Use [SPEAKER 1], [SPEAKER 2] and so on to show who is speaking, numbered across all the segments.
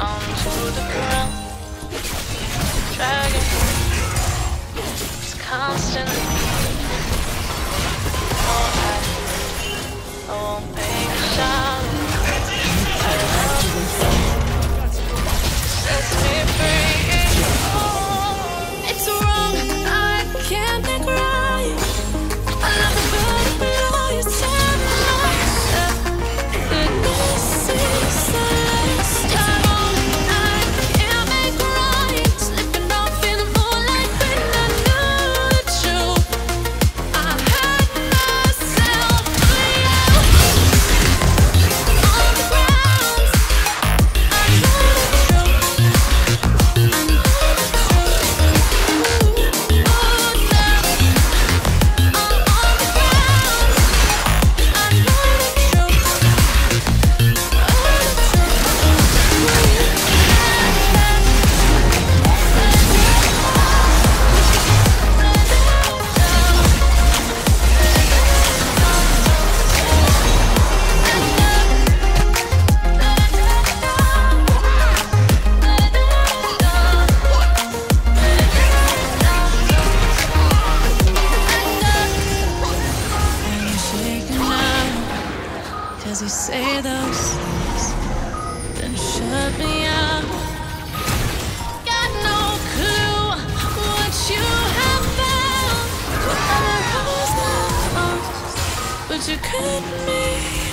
[SPEAKER 1] on to the ground. Dragon is constantly I, I won't make a sound. Sets me free.
[SPEAKER 2] you cut me?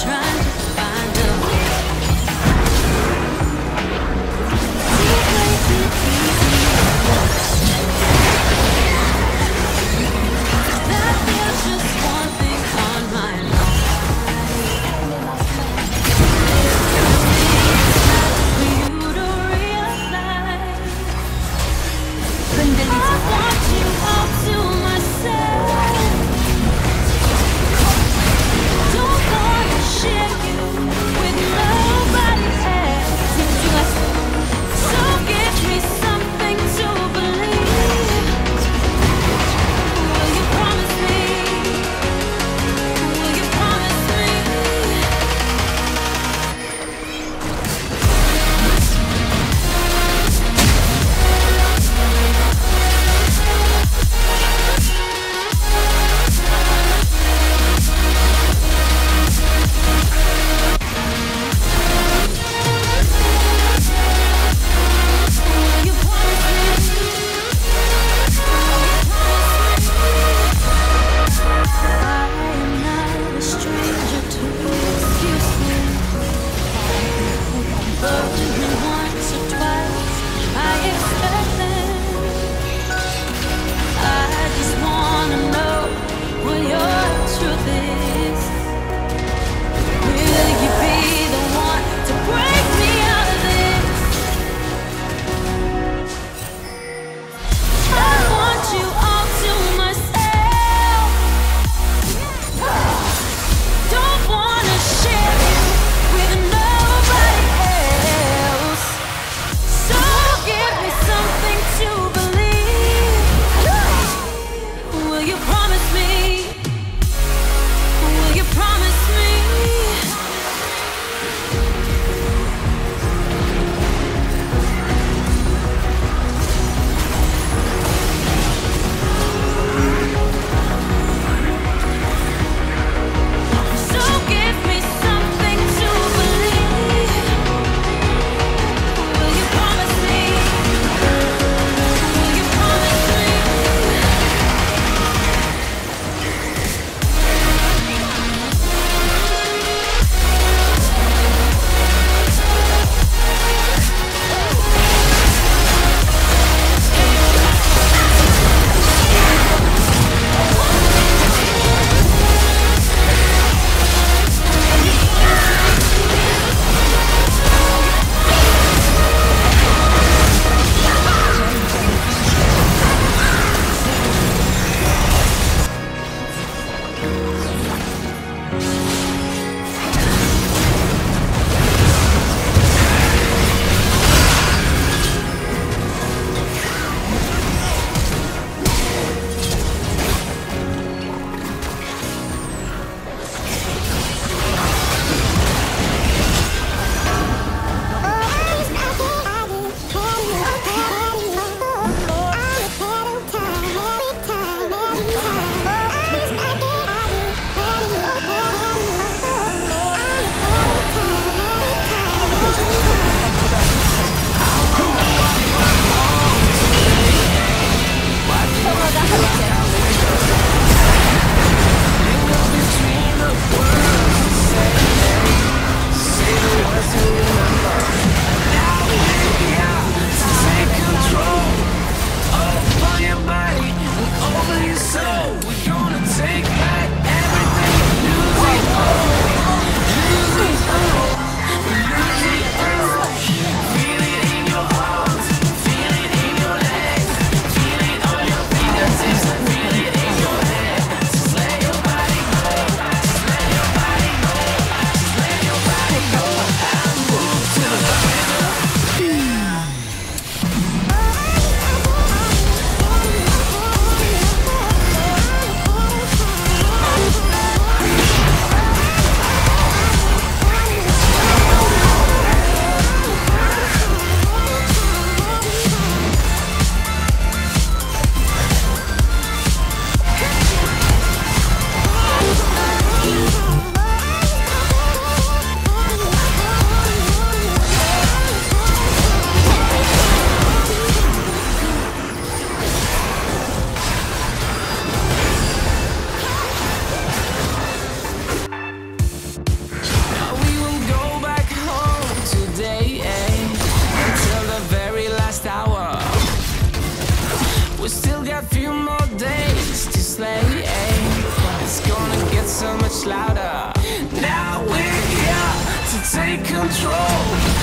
[SPEAKER 2] trying got a few more days to
[SPEAKER 3] slay. It's gonna get so much louder. Now we're here to take control.